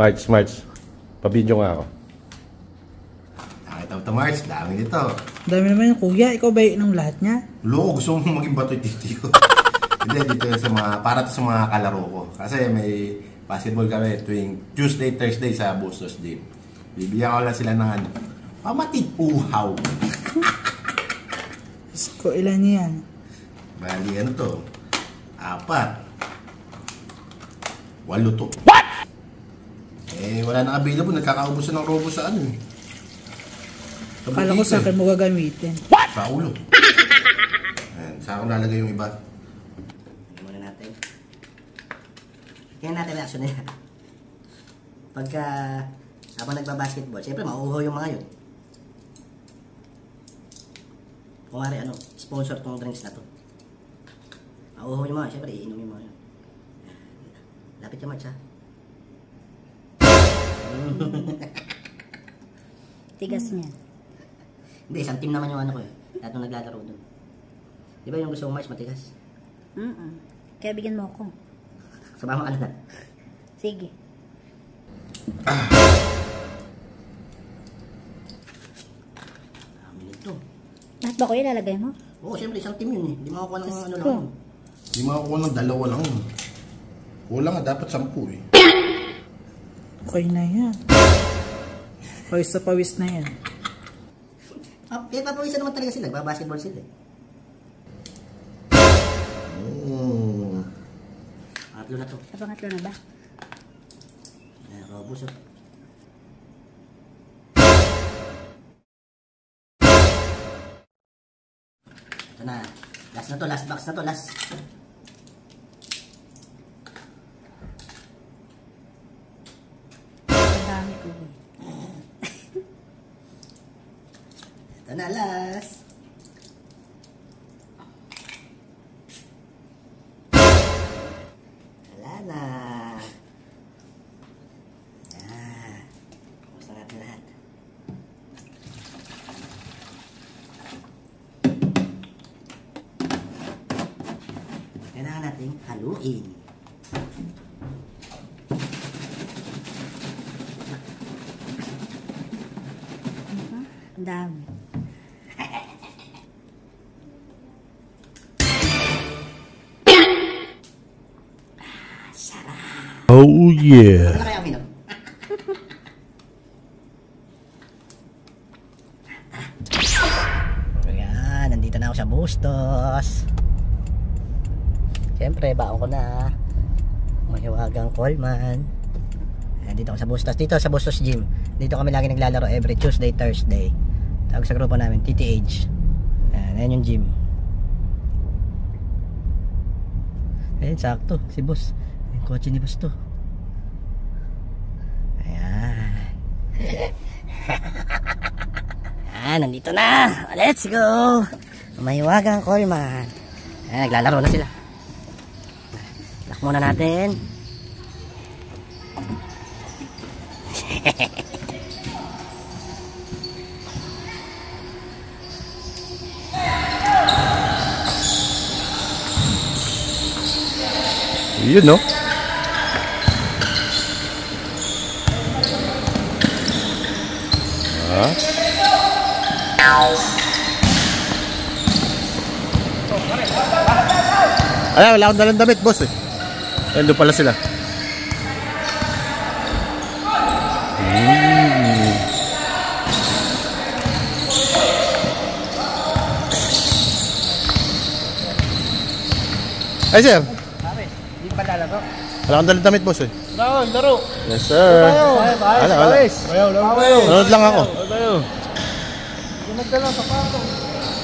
March, March. Pabidyo nga ako. Nakita mo ito, March. Dami nito. Dami naman yung kuya. Ikaw ba yung lahat niya? Loko, gusto mong maging batoy titi ko. Hindi, dito yun sa mga, para to sa mga kalaro ko. Kasi may basketball kami tuwing Tuesday, Thursday sa Bustos Gym. Bibigyan ko lang sila ng ano, pamatid uhaw. Diyos ko, ilan yan? Bali, ano to? Apat. Walo to. What? Eh, wala na available. Nagkakaubusan ng robo sa ano eh. Sa Akala ko sa akin mo gagamitin. Sa ulo. Ayan, saan ko lalagay yung iba? Tingnan muna natin. Tingnan natin reaction nila. Pagka habang nagba-basketball, siyempre mauuho yung mga yun. Kung nga ano, sponsor tong drinks na to. Mauuho yung mga, siyempre iinom yung mga yun. Lapit ka March ha. Tigas niya. Hindi, isang team naman yung ano ko eh. Lahat nung naglalaro dun. Di ba yung gusto mo March matigas? Mm Kaya bigyan mo ako. Sumama ka na lang. Sige. Dami nito. Lahat ba ko ilalagay mo? Oo, siyempre isang team yun eh. Hindi mo makukuha ng ano lang. Hindi makakuha ng dalawa lang. Kulang nga, dapat sampu eh. Okay na yan. Pawis sa pawis na yan. Ah, kaya papawisan naman talaga sila. Nagbabasketball sila eh. Mm. Pangatlo na to. Sa pangatlo na ba? Ayan, robos oh. Ito na. Last na to, last box na to, last. Last. Wala na. Tapos na natin lahat. Kailangan nating haluin. Ang dami. Oh yeah. Ano kaya uminom? Ayan, nandito na ako sa Bustos. Siyempre, baon ko na. Mahiwagang Coleman. Ayan, dito ako sa Bustos. Dito sa Bustos Gym. Dito kami lagi naglalaro every Tuesday, Thursday. Tawag sa grupo namin, TTH. Ayan, ayan yung gym. Ayan, sakto. Si boss. Yung kotse ni boss to. Ayan. Ayan, nandito na. Let's go. Mahiwagang Coleman. Ayan, naglalaro na sila. Lock muna natin. Yun, no? Ay, wala akong dalang damit, boss eh. Ayun, doon pala sila. Mm. Ay, sir. Hindi pa lalaro. Wala akong dalang damit, boss eh. Laro, laro. Yes, sir. Wala, wala. Nanood lang ako. nagdala sa pato.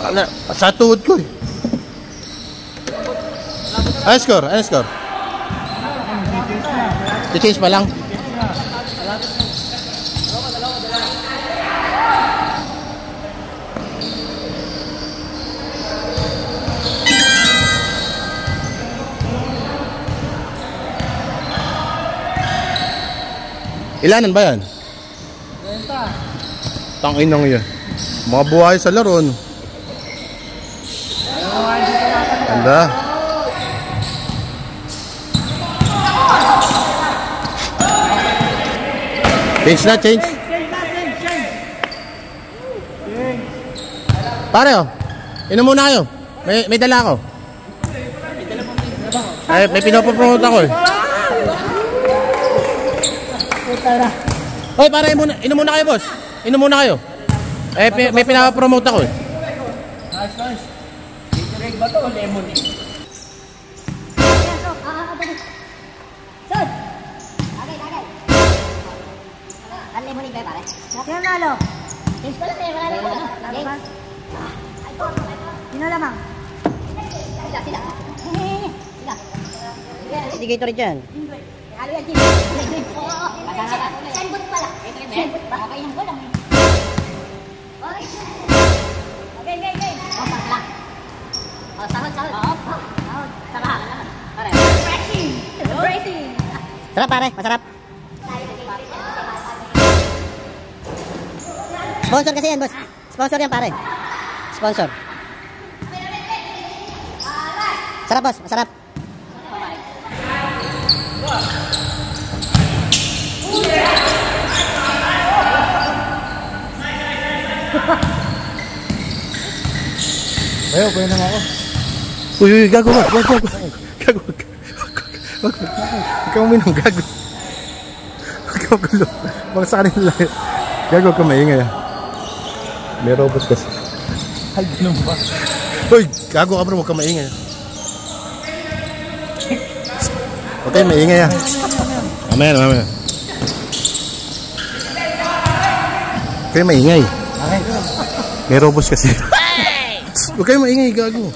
Wala. Sa tuhod ko eh. Ano score? Ano score? I-change pa lang. Ilanan ba yan? Tanginang yan. Mga buhay sa laro. no? Ganda. Change na, change. Pare, oh. Inom muna kayo. May, may dala ako. Ay, may pinapopromote ako eh. Hoy, pare, inom muna, inom muna kayo, boss. Inom muna kayo. Eh, pi- may pinapopromote ako eh. Sud! Bagay, bagay. Ang lemoning ba, pare? Sino nalo? Games ko lang eh, wala na ano. Games. Ay, po, ay, po. Sino lamang? Sila, sila. Sila. Dyan. Halo yan, team. Oo. Sembut pala. Sembut pa. Okay, yung goal. Okay. Okay, okay, okay. Oh, pala. Oh, sahod, sahod. Oo, sahod. Naman. Pare. Refreshing. Refreshing. Sarap pare, masarap. Sponsor kasi yan, boss. Sponsor yan, pare. Sponsor. Sarap, boss. Masarap. Ayaw, pwede naman ako. Uy, uy, gago, wag, wag, wag. Gago, wag. Wag, wag, wag. Huwag kang uminom, gago. Kang gulo. Baka sa kanila. Gago, huwag kang maingay. ah. May robot kasi. Ay, ganun ba? Uy, gago ka bro, huwag kang maingay. ah. Huwag kang maingay ah. Na, mamaya. Huwag kang maingay. May robot kasi. Huwag kayo maingay, gago.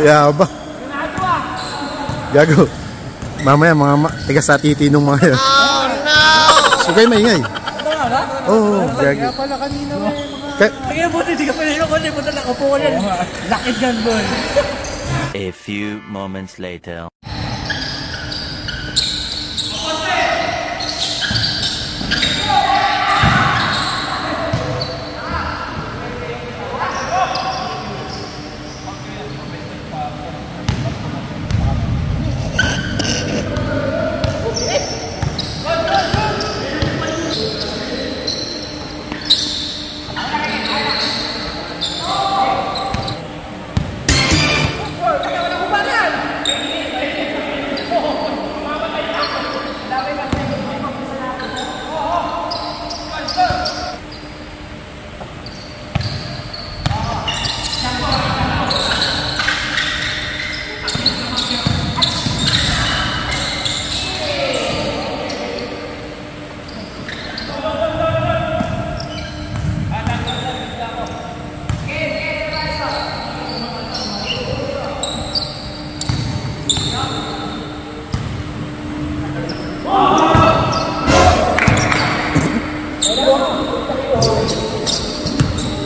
Yeah, ba? Gago. Mamaya mga ma tigas sa titi nung mga yan. Oh no! Huwag kayo maingay. Oo, oh, gago. Kaya pala kanina may mga... Kaya buti, di ka pala yung kasi buta yan. Lakit yan, boy. A few moments later.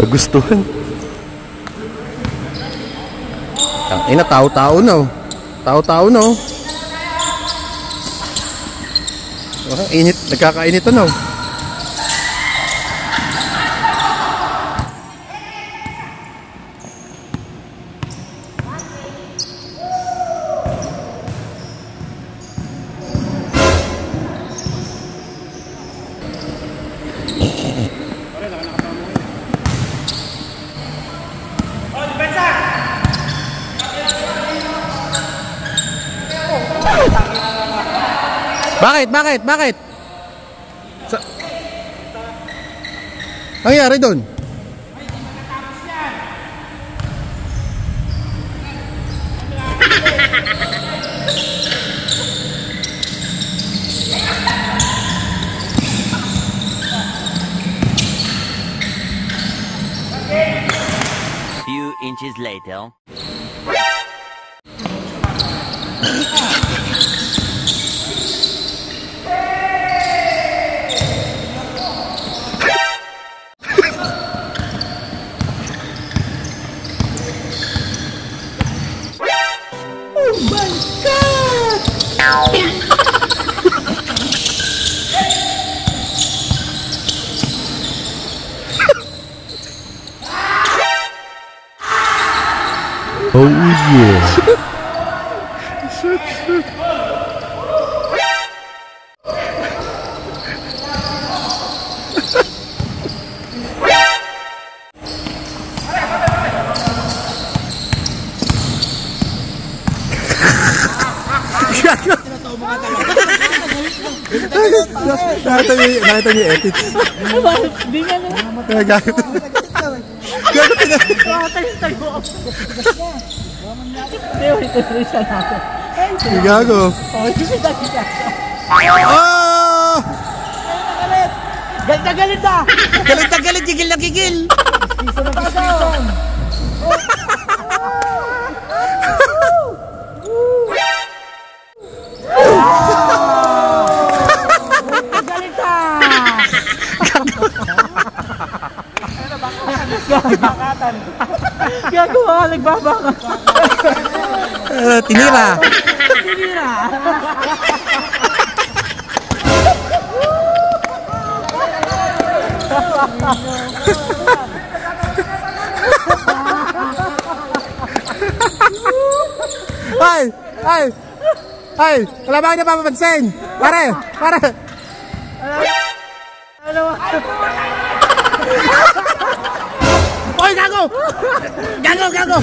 Nagustuhan. Ang ina, tao-tao na oh. Tao-tao na. Oh, init, nagkakainit na oh. Bakit? Bakit? Bakit? Sa... Ang nangyari doon? Few inches later. Yeah. Nakita niyo, nakita niyo ethics. Hindi nga na. Nagalit. Hindi, wait, tuloy siya natin. Ay, Gago. oh, na siya. Oh! Galit na galit na! Galit na galit, gigil na gigil. Galit Gagawa ka, nagbabaka. Uh, tinira. Tinira. Ay! Ay! Ay! Wala ba kayo napapansin? Pare! Pare! Oy, gago! Gago, gago!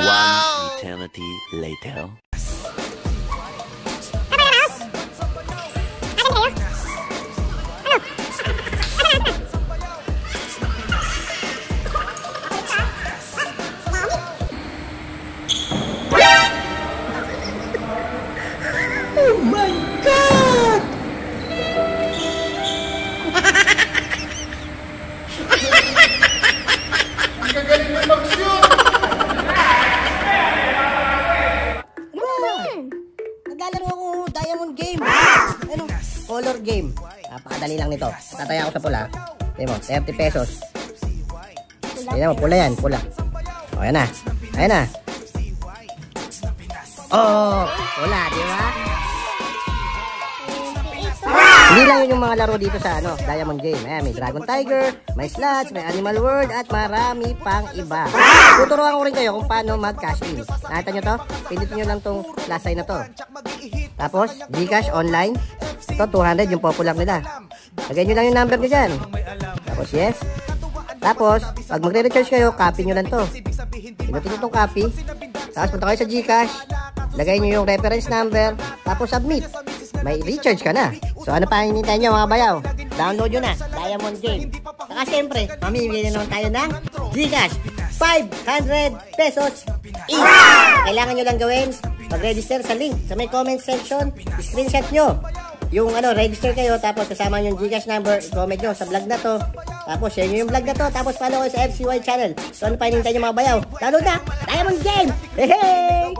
One eternity later. Color game. Napakadali lang nito. Tataya ako sa pula. Tingnan mo, 30 pesos. Tingnan mo, pula yan, pula. O, ayan na. Ayan na. Oh, pula, di ba? Hindi lang yun yung mga laro dito sa ano, Diamond Game. Ayan, may Dragon Tiger, may slots, may Animal World, at marami pang iba. Tuturuan ko rin kayo kung paano mag-cash in. Nakita nyo to? Pindutin nyo lang tong plus sign na to. Tapos, Gcash online. Ito, 200 yung popular nila. Lagay nyo lang yung number nyo dyan. Tapos, yes. Tapos, pag magre-recharge kayo, copy nyo lang to. Pinutin nyo tong copy. Tapos, punta kayo sa Gcash. Lagay nyo yung reference number. Tapos, submit. May recharge ka na. So, ano pa hinintay nyo mga bayaw? Download nyo na. Diamond Game. Saka, syempre, mamimili na naman tayo ng Gcash. 500 pesos each. Kailangan nyo lang gawin, mag-register sa link sa may comment section. Screenshot nyo yung ano, register kayo, tapos kasama yung Gcash number, comment nyo sa vlog na to. Tapos share nyo yung vlog na to, tapos follow kayo sa FCY channel. So ano pa hinintay nyo mga bayaw? Download na! Diamond Game! Hey!